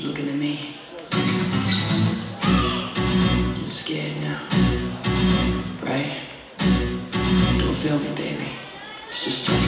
keep looking at me. You're scared now, right? Don't feel me, baby. It's just.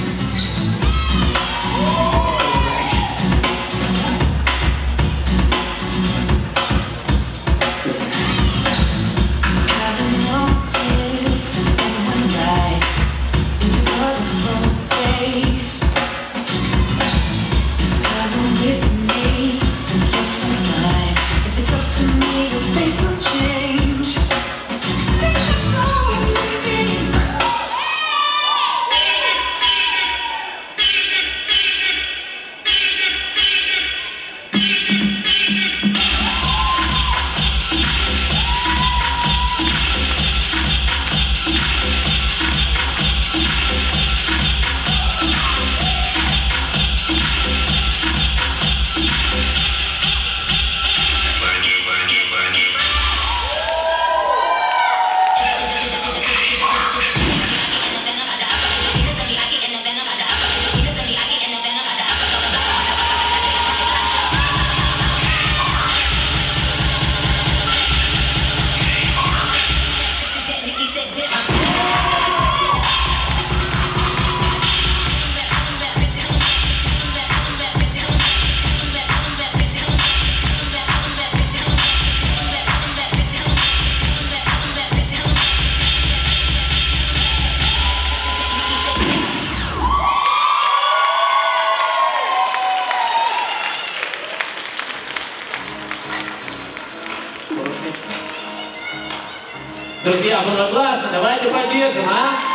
Друзья, было классно, давайте поддержим, а?